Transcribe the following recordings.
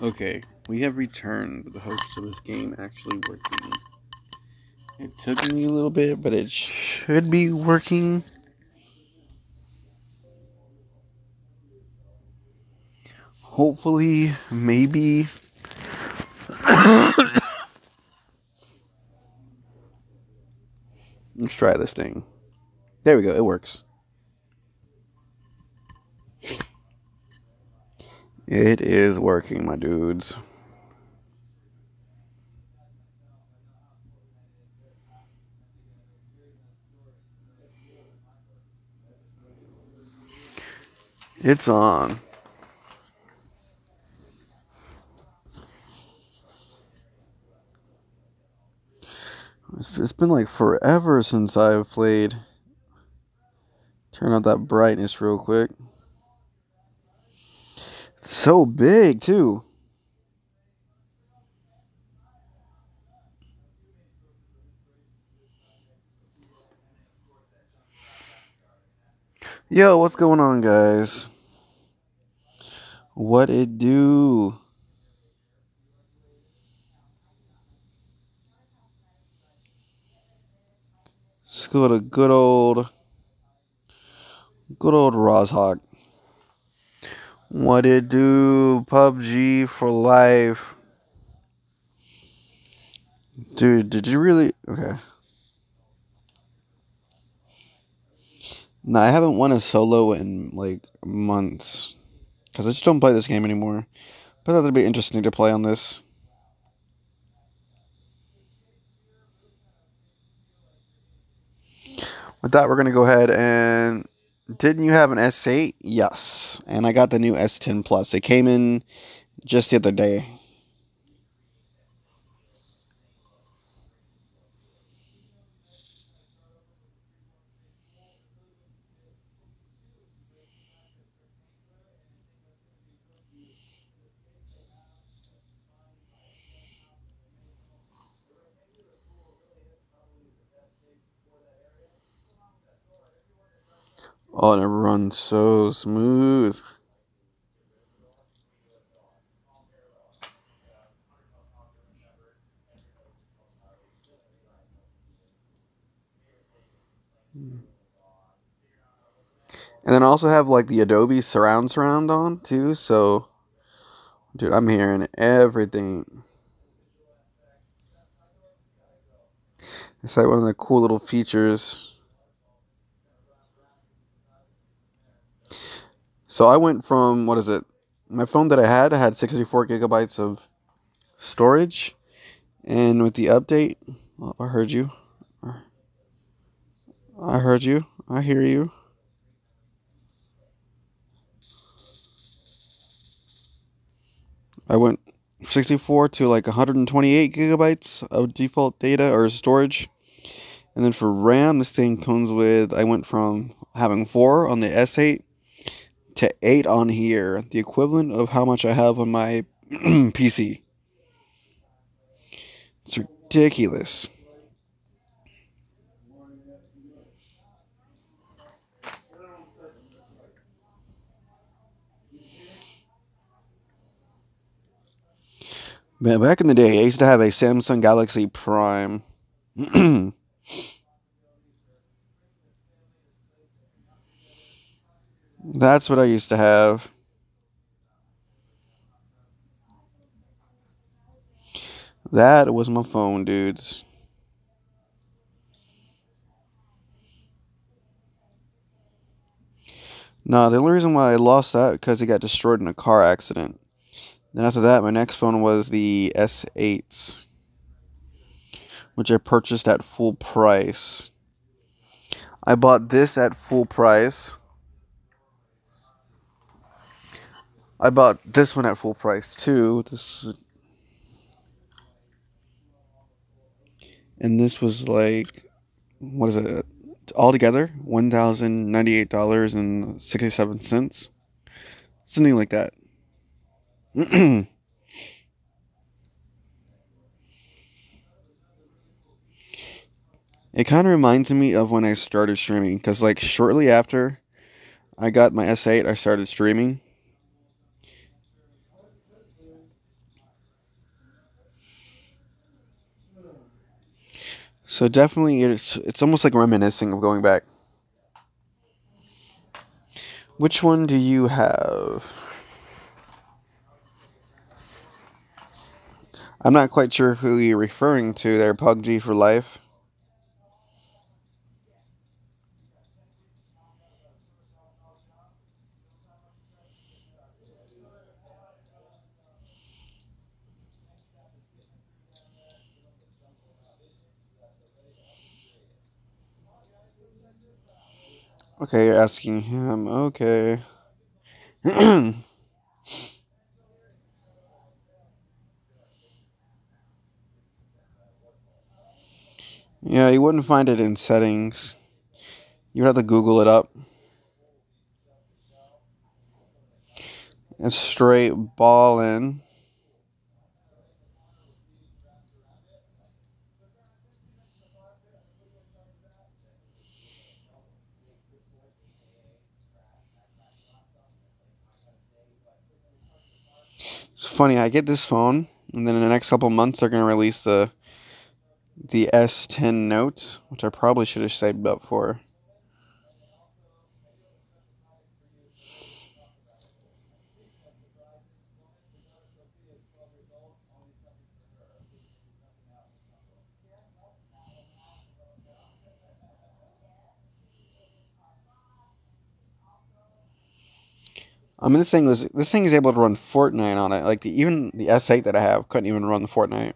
Okay, we have returned the hopes of this game actually working. It took me a little bit, but it should be working. Hopefully, maybe. Let's try this thing. There we go, it works. It is working, my dudes. It's on. It's been like forever since I've played. Turn up that brightness real quick. So big, too. Yo, what's going on, guys? What it do? Let's go to good old, good old Rozhok. What it do? PUBG for life. Dude, did you really? Okay. No, I haven't won a solo in like months. Because I just don't play this game anymore. But that'd be interesting to play on this. With that, we're going to go ahead and didn't you have an S8? Yes. And I got the new S10 Plus. It came in just the other day. Oh, and it runs so smooth. And then I also have like the Adobe surround surround on too, so dude, I'm hearing everything. It's like one of the cool little features. So I went from what is it? My phone that I had I had 64 gigabytes of storage, and with the update, oh, I heard you. I heard you. I hear you. I went 64 to like 128 gigabytes of default data or storage. And then for RAM, this thing comes with, I went from having 4 on the S8 to 8 on here, the equivalent of how much I have on my PC. It's ridiculous. Back in the day, I used to have a Samsung Galaxy Prime. That's what I used to have. That was my phone, dudes. No, the only reason why I lost that because it got destroyed in a car accident. Then after that, my next phone was the S8s, which I purchased at full price. I bought this at full price. I bought this one at full price too. This and this was like what is it altogether one thousand ninety eight dollars and sixty seven cents, something like that. it kind of reminds me of when I started streaming because like shortly after I got my S8, I started streaming So definitely, it's it's almost like reminiscing of going back. Which one do you have? I'm not quite sure who you're referring to there, PUBG for life. Okay, you're asking him. Okay. Yeah, you wouldn't find it in settings. You'd have to Google it up. It's straight ballin'. It's funny, I get this phone, and then in the next couple months, they're going to release the the S10 Note, which I probably should have saved up for. I mean, this thing was this thing is able to run Fortnite on it. Like the even the S8 that I have couldn't even run the Fortnite.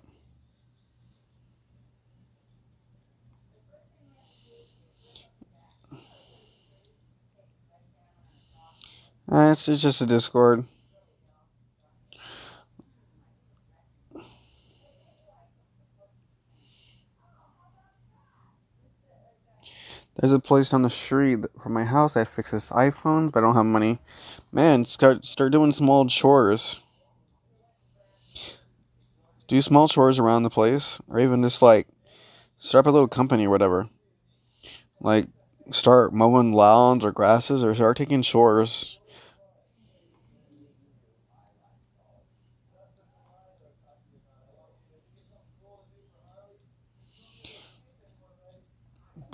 Uh, it's, it's just a Discord. There's a place on the street from my house that fixes iPhones, but I don't have money. Man, start start doing small chores. Do small chores around the place, or even just like start up a little company or whatever. Like start mowing lawns or grasses, or start taking chores.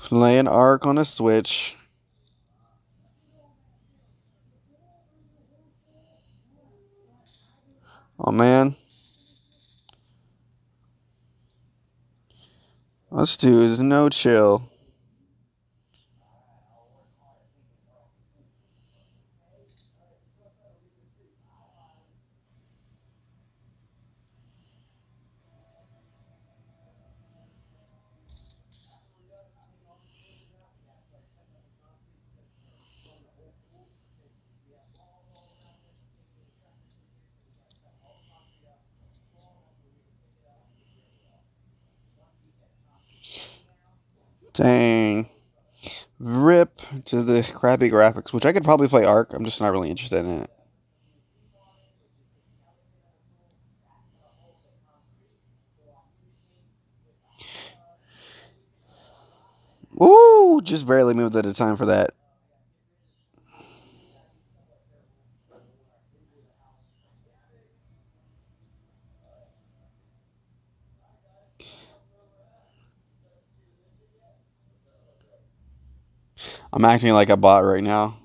Play an Ark on a Switch. Oh man. Let's do is no chill. Dang. Rip to the crappy graphics, which I could probably play Ark. I'm just not really interested in it. Ooh, just barely moved at a time for that. I'm acting like a bot right now.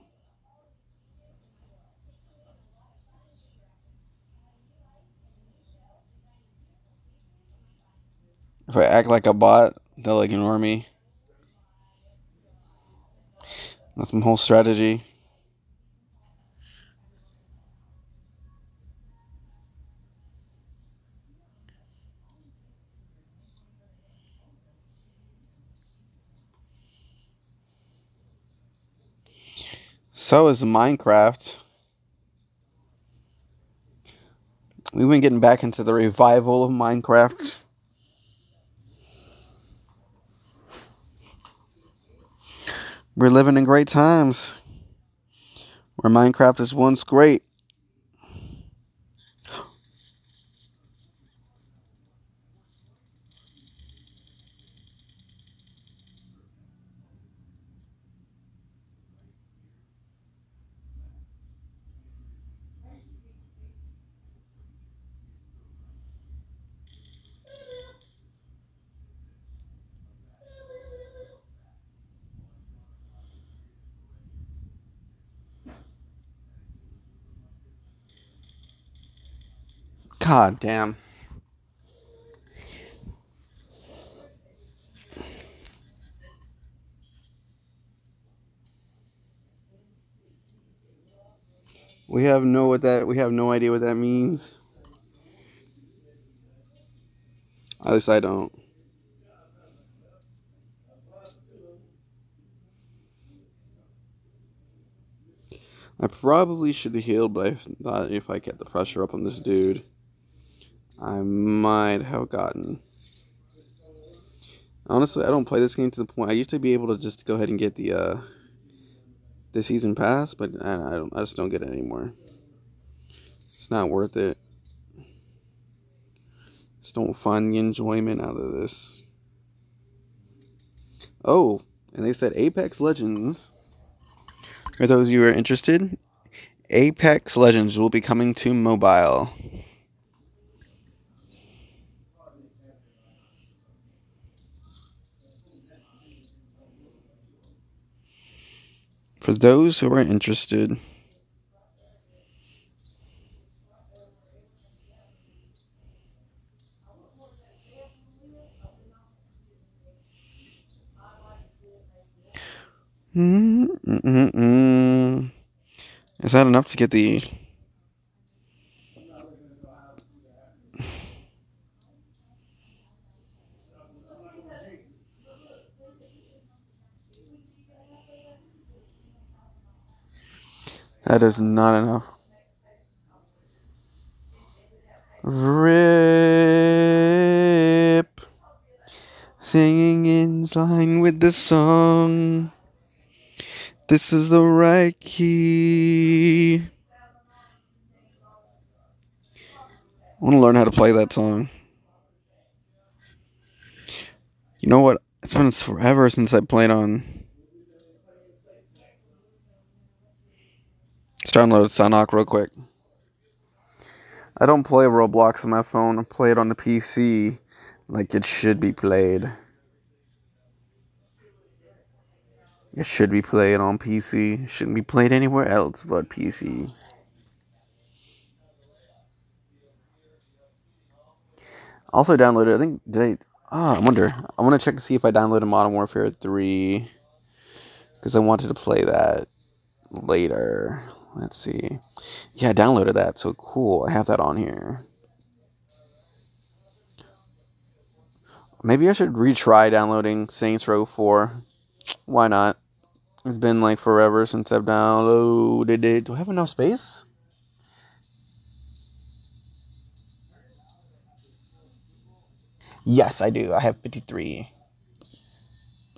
If I act like a bot, they'll ignore me. That's my whole strategy. So is Minecraft. We've been getting back into the revival of Minecraft. We're living in great times where Minecraft is once great. God damn. We have no what that we have no idea what that means. At least I don't. I probably should have healed, but I thought if I get the pressure up on this dude, I might have gotten. Honestly, I don't play this game to the point. I used to be able to just go ahead and get the uh, the season pass, but I, I don't. I just don't get it anymore. It's not worth it. Just don't find the enjoyment out of this. Oh, and they said Apex Legends. For those of you who are interested, Apex Legends will be coming to mobile. For those who are interested, Mm-mm-mm. Is that enough to get the. That is not enough. Rip. Singing in line with the song. This is the right key. I want to learn how to play that song. You know what? It's been forever since I played on. Download Sanhok real quick. I don't play Roblox on my phone. I play it on the PC like it should be played. It should be played on PC. Shouldn't be played anywhere else but PC. Also downloaded. I think did I? Oh, I wonder. I want to check to see if I downloaded Modern Warfare Three because I wanted to play that later. Let's see. Yeah, I downloaded that. So cool. I have that on here. Maybe I should retry downloading Saints Row 4. Why not? It's been like forever since I've downloaded it. Do I have enough space? Yes, I do. I have 53.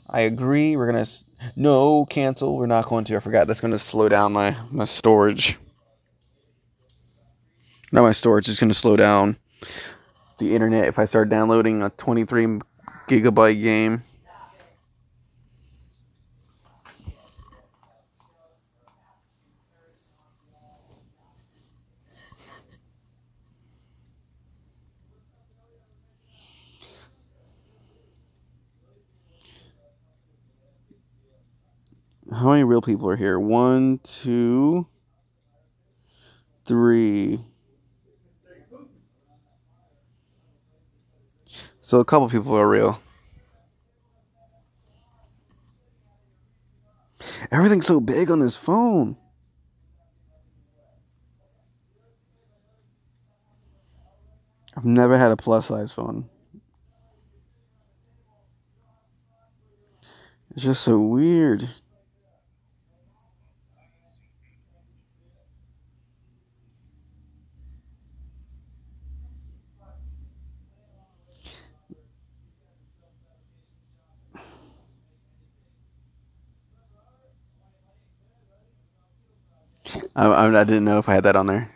I agree. We're going to. No, cancel. We're not going to. I forgot. That's going to slow down my, my storage. Not my storage. It's going to slow down the internet if I start downloading a 23 gigabyte game. How many real people are here? One, two, three. So a couple people are real. Everything's so big on this phone. I've never had a plus size phone. It's just so weird. I, I, I didn't know if I had that on there.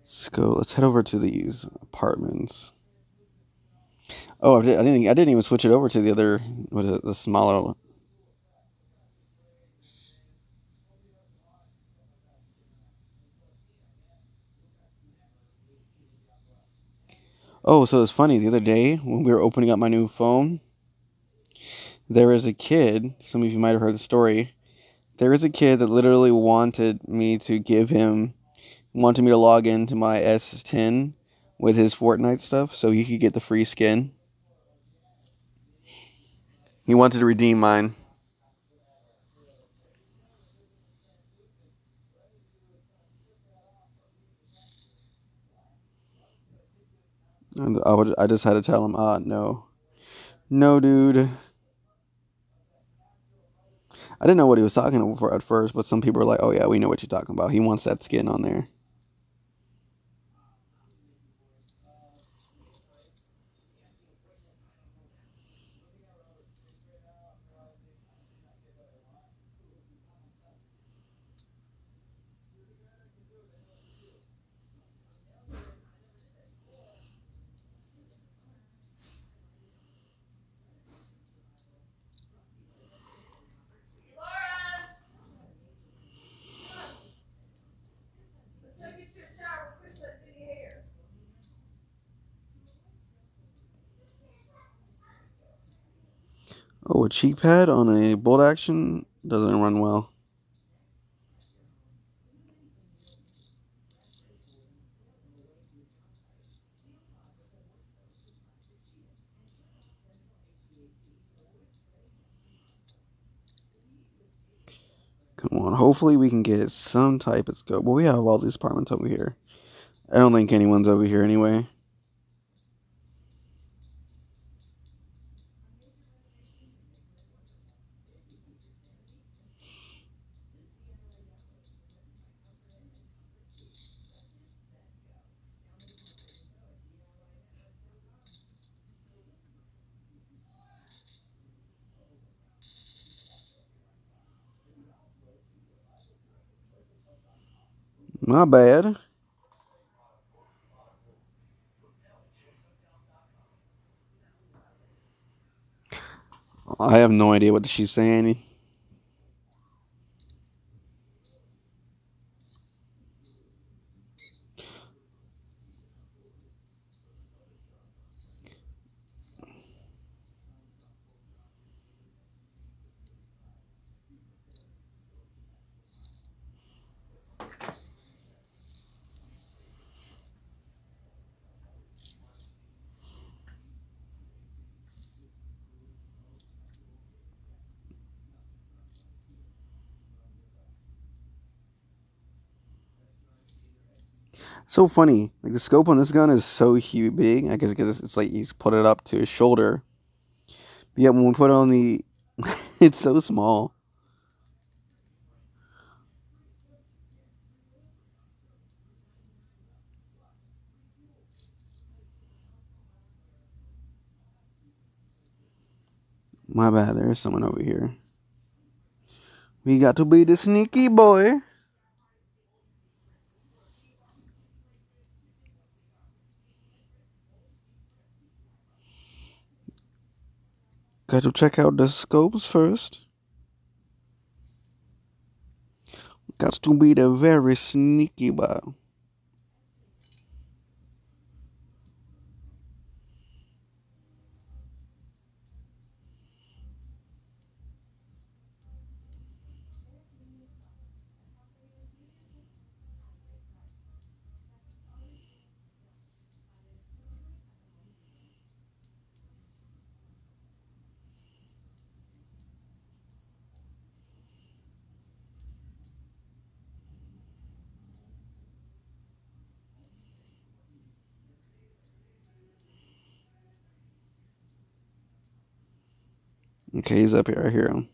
Let's go. Let's head over to these apartments. Oh, I didn't. I didn't even switch it over to the other. What is it? The smaller Oh, so it's funny. The other day when we were opening up my new phone, there is a kid. Some of you might have heard the story. There is a kid that literally wanted me to give him, wanted me to log into my S10 with his Fortnite stuff so he could get the free skin. He wanted to redeem mine. And I would, I just had to tell him, ah, no, no, dude. I didn't know what he was talking about at first, but some people were like, "Oh yeah, we know what you're talking about. He wants that skin on there." Oh, a cheek pad on a bolt action doesn't run well. Come on, hopefully we can get some type of scope. Well, we have all these apartments over here. I don't think anyone's over here anyway. My bad. I have no idea what she's saying. So funny. Like the scope on this gun is so huge, big. I guess because it's like he's put it up to his shoulder. But yet when we put it on the, it's so small. My bad. There's someone over here. We got to be the sneaky boy. Got to check out the scopes first. Got to be the very sneaky boy. Okay, he's up here. I hear him.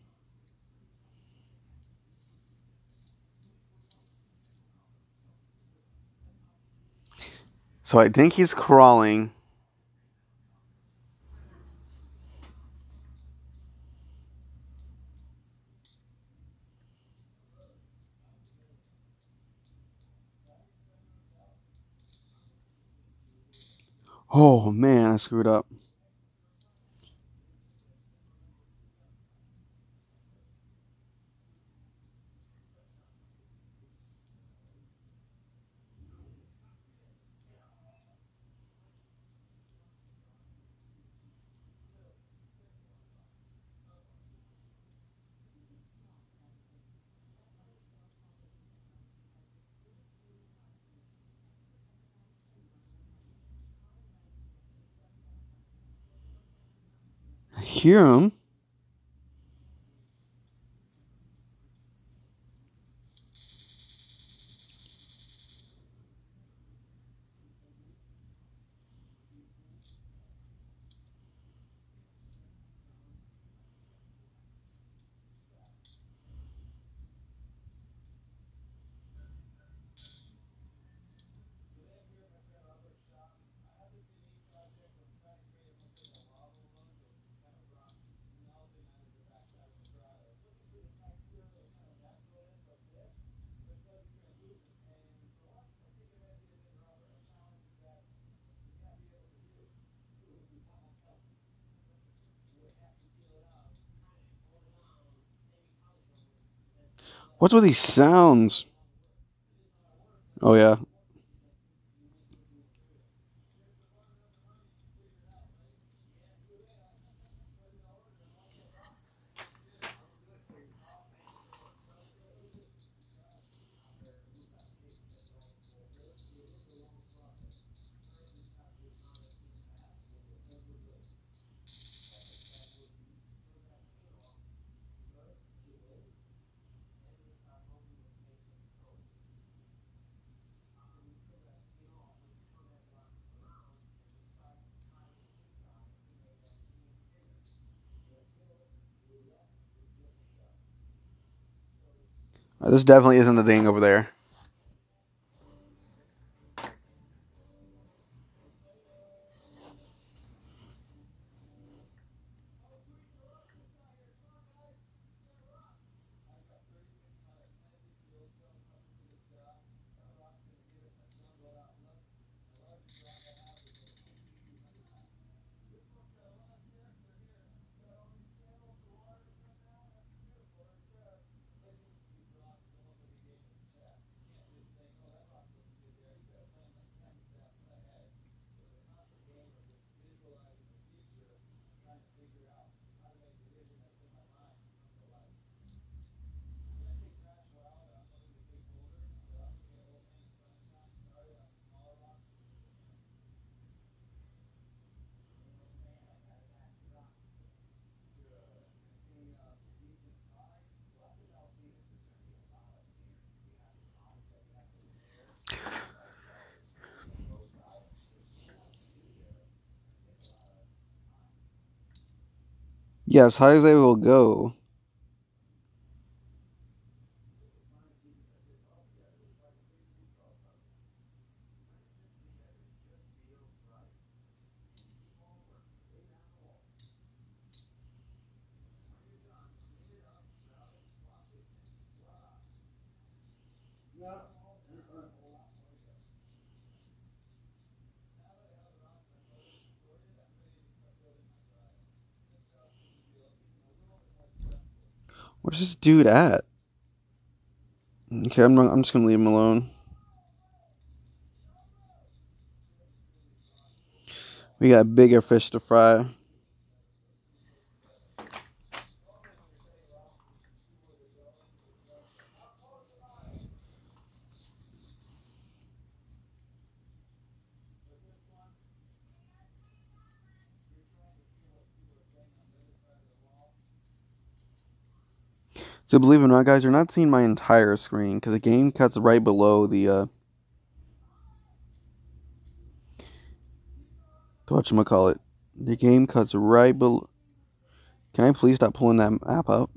So I think he's crawling. Oh man, I screwed up. Hear him. What's with these sounds? Oh yeah. This definitely isn't the thing over there. Yeah, as high as they will go. Where's this dude at? Okay, I'm I'm just gonna leave him alone. We got bigger fish to fry. So believe it or not, guys, you're not seeing my entire screen because the game cuts right below the uh, what you call it. The game cuts right below. Can I please stop pulling that map up?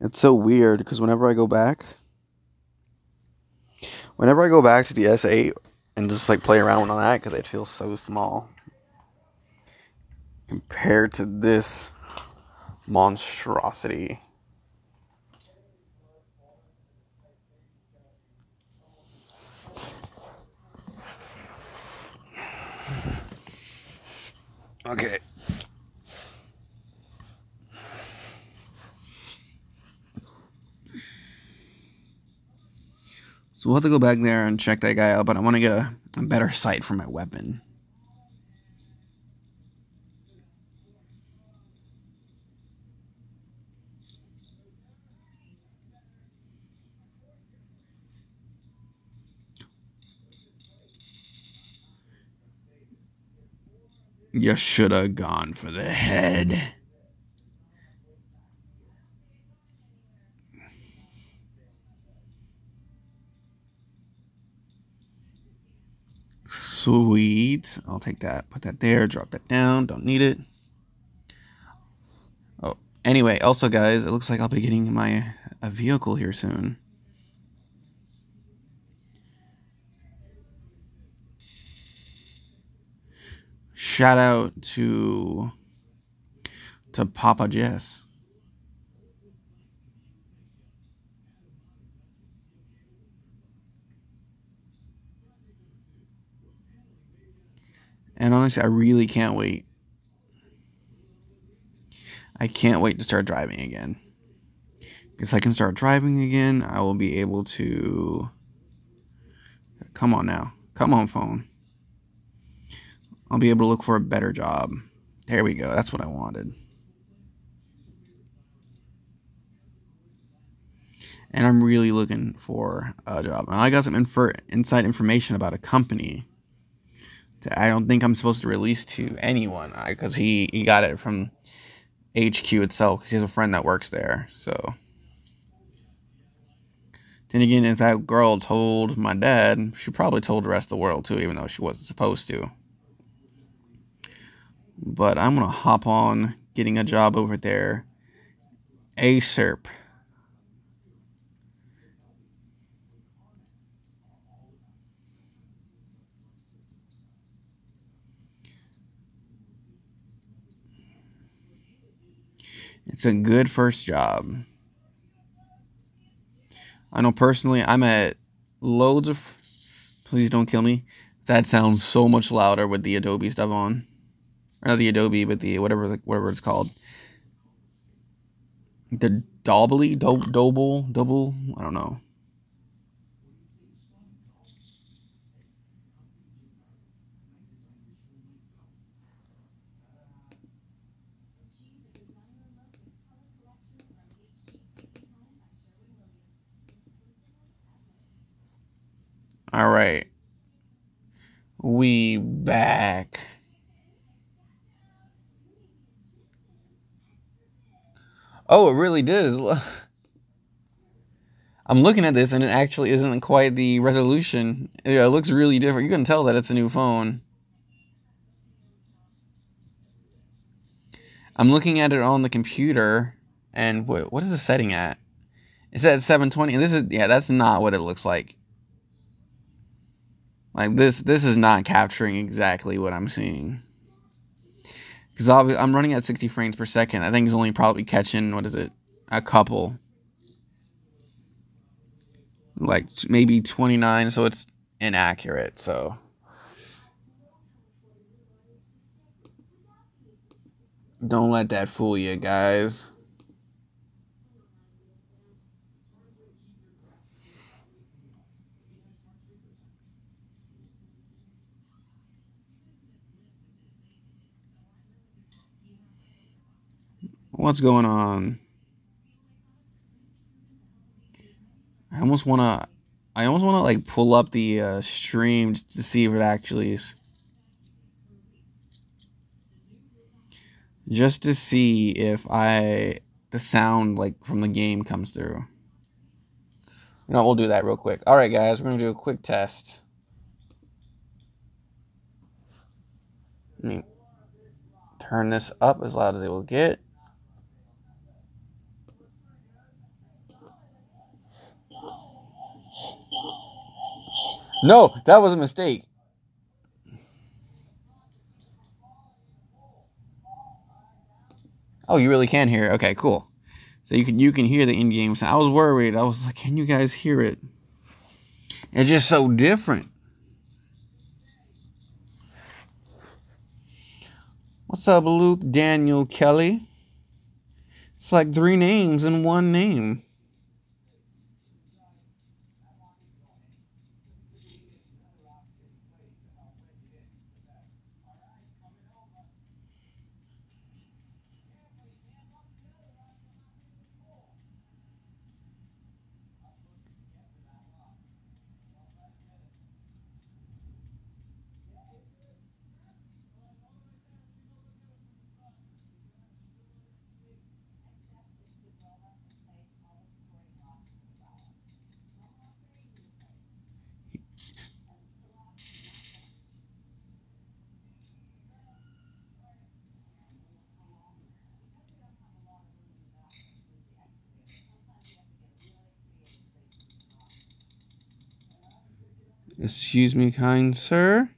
It's so weird because whenever I go back, whenever I go back to the S8 and just like play around on that because it feels so small compared to this monstrosity. Okay. So we'll have to go back there and check that guy out, but I want to get a, a better sight for my weapon. You should have gone for the head. Sweet. I'll take that. Put that there. Drop that down. Don't need it. Oh, anyway. Also, guys, it looks like I'll be getting my a vehicle here soon. Shout out to to Papa Jess. And honestly, I really can't wait. I can't wait to start driving again. Because I can start driving again, I will be able to. Come on now. Come on, phone. I'll be able to look for a better job. There we go. That's what I wanted. And I'm really looking for a job. And I got some infer- inside information about a company that I don't think I'm supposed to release to anyone because he, he got it from HQ itself because he has a friend that works there. So then again, if that girl told my dad, she probably told the rest of the world too, even though she wasn't supposed to. But I'm gonna hop on getting a job over there ASAP. It's a good first job. I know personally, I'm at loads of. Please don't kill me. That sounds so much louder with the Adobe stuff on, not the Adobe, but the whatever whatever it's called. The Dolby, do, Double, Double. I don't know. All right. We back. Oh, it really does. I'm looking at this and it actually isn't quite the resolution. Yeah, it looks really different. You can tell that it's a new phone. I'm looking at it on the computer and what what is the setting at? It's at 720 and this is yeah, that's not what it looks like. Like this, this is not capturing exactly what I'm seeing. Because I'm running at 60 frames per second. I think it's only probably catching what is it, a couple, like maybe 29. So it's inaccurate. So. Don't let that fool you, guys. What's going on? I almost want to I almost want to like pull up the uh, stream to see if it actually is just to see if I the sound like from the game comes through. You know, we'll do that real quick. All right, guys, we're gonna do a quick test. Let me turn this up as loud as it will get. No, that was a mistake. Oh, you really can hear it. Okay, cool. So you can you can hear the in-game sound. I was worried. I was like, can you guys hear it? It's just so different. What's up, Luke Daniel Kelly? It's like three names in one name. Excuse me, kind sir.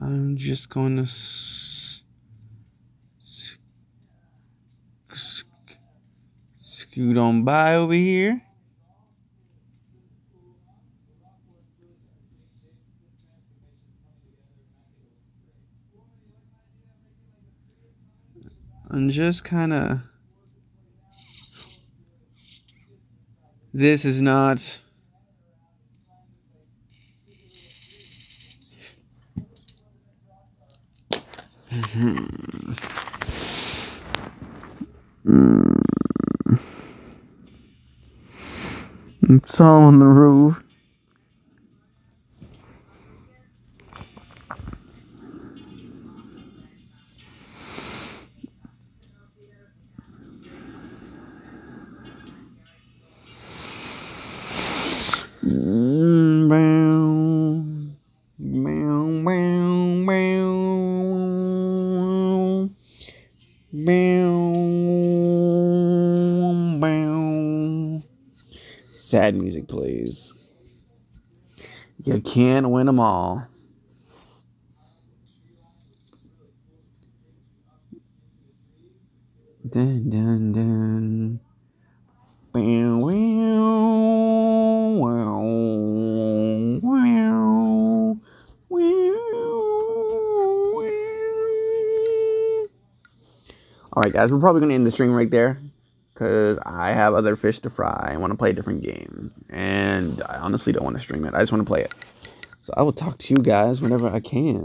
I'm just going to scoot on by over here. And just kind of. This is not. All on the roof. Sad music please. You can't win them all. Dun dun dun. All right, guys, we're probably gonna end the stream right there because I have other fish to fry. I want to play a different game, and I honestly don't want to stream it. I just want to play it. So I will talk to you guys whenever I can.